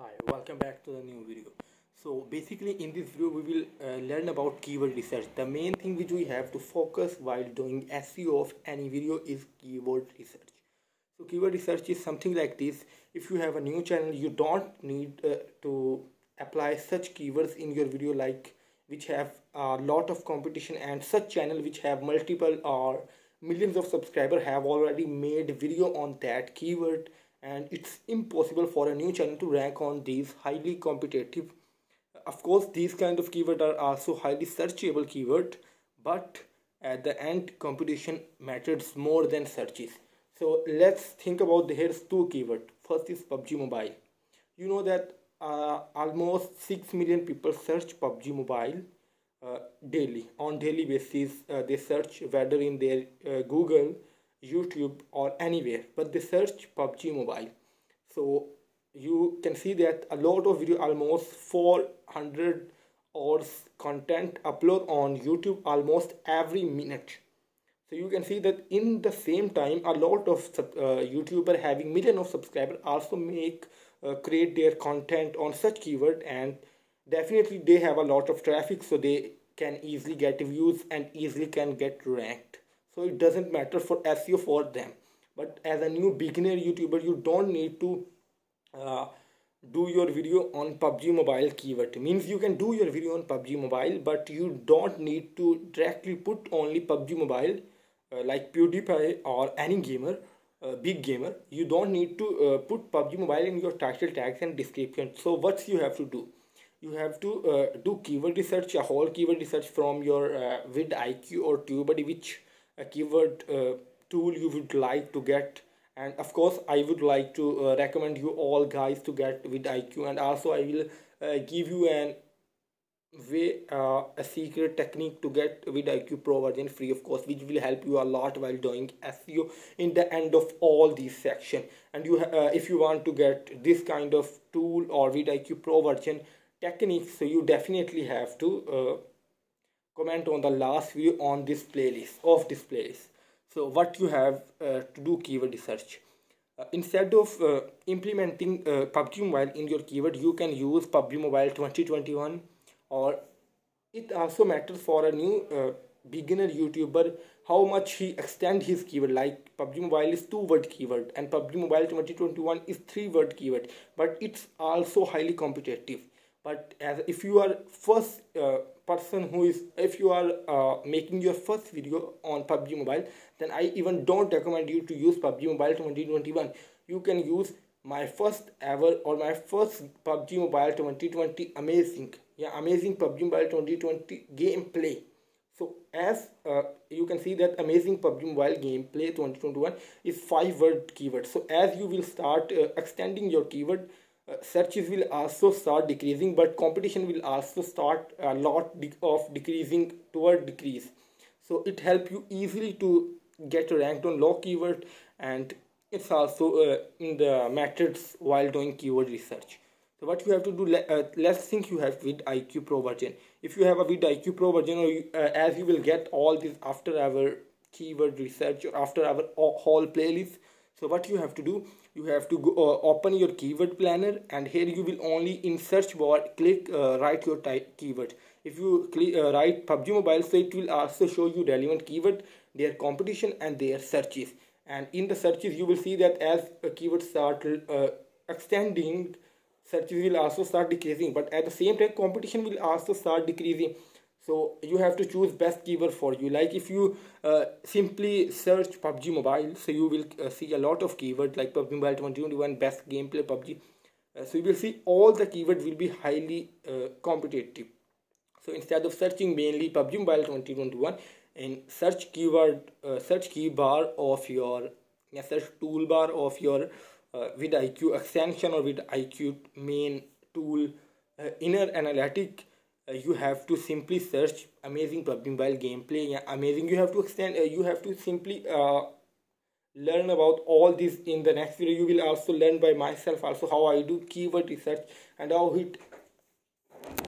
Hi, welcome back to the new video. So basically in this video we will uh, learn about keyword research. The main thing which we have to focus while doing SEO of any video is keyword research. So keyword research is something like this. If you have a new channel you don't need uh, to apply such keywords in your video like which have a lot of competition and such channel which have multiple or millions of subscribers have already made video on that keyword and it's impossible for a new channel to rank on these highly competitive. Of course these kind of keywords are also highly searchable keyword but at the end competition matters more than searches. So let's think about the here's two keyword. First is pubg mobile. You know that uh, almost 6 million people search pubg mobile uh, daily. On daily basis uh, they search whether in their uh, google youtube or anywhere but they search pubg mobile. So you can see that a lot of video almost 400 hours content upload on youtube almost every minute. So you can see that in the same time a lot of uh, youtuber having million of subscribers also make uh, create their content on such keyword and definitely they have a lot of traffic so they can easily get views and easily can get ranked so it doesn't matter for SEO for them. But as a new beginner YouTuber you don't need to uh, do your video on PUBG mobile keyword. Means you can do your video on PUBG mobile but you don't need to directly put only PUBG mobile uh, like PewDiePie or any gamer uh, big gamer. You don't need to uh, put PUBG mobile in your title tags and description. So what you have to do? You have to uh, do keyword research a whole keyword research from your uh, vidIQ or TubeBuddy which a keyword uh, tool you would like to get. And of course I would like to uh, recommend you all guys to get vidIQ and also I will uh, give you an way uh, a secret technique to get vidIQ Pro version free of course which will help you a lot while doing SEO in the end of all these section. And you uh, if you want to get this kind of tool or vidIQ Pro version technique so you definitely have to uh, comment on the last video on this playlist of this playlist. So what you have uh, to do keyword research. Uh, instead of uh, implementing uh, PUBG Mobile in your keyword you can use PUBG Mobile 2021 or it also matters for a new uh, beginner YouTuber how much he extend his keyword. Like PUBG Mobile is two word keyword and PUBG Mobile 2021 is three word keyword but it's also highly competitive. But as if you are first uh, person who is if you are uh, making your first video on PUBG Mobile then I even don't recommend you to use PUBG Mobile 2021 you can use my first ever or my first PUBG Mobile 2020 amazing. Yeah amazing PUBG Mobile 2020 gameplay. So as uh, you can see that amazing PUBG Mobile gameplay 2021 is five word keyword. So as you will start uh, extending your keyword searches will also start decreasing but competition will also start a lot of decreasing toward decrease. So it help you easily to get ranked on low keyword and it's also uh, in the methods while doing keyword research. So what you have to do uh, let's think you have with vidIQ pro version. If you have a with vidIQ pro version or you, uh, as you will get all this after our keyword research or after our whole playlist so what you have to do you have to go, uh, open your keyword planner and here you will only in search bar click uh, write your type keyword. If you click, uh, write PUBG mobile so it will also show you relevant keyword their competition and their searches. And in the searches you will see that as a keyword start uh, extending searches will also start decreasing. But at the same time competition will also start decreasing so you have to choose best keyword for you. Like if you uh, simply search PUBG mobile so you will uh, see a lot of keywords like PUBG mobile 2021 best gameplay PUBG uh, so you will see all the keywords will be highly uh, competitive. So instead of searching mainly PUBG mobile 2021 in search keyword uh, search key bar of your yeah, search toolbar of your uh, vidIQ extension or vidIQ main tool inner analytic you have to simply search amazing PUBG Mobile gameplay yeah, amazing. You have to extend uh, you have to simply uh, learn about all this in the next video. You will also learn by myself also how I do keyword research and how it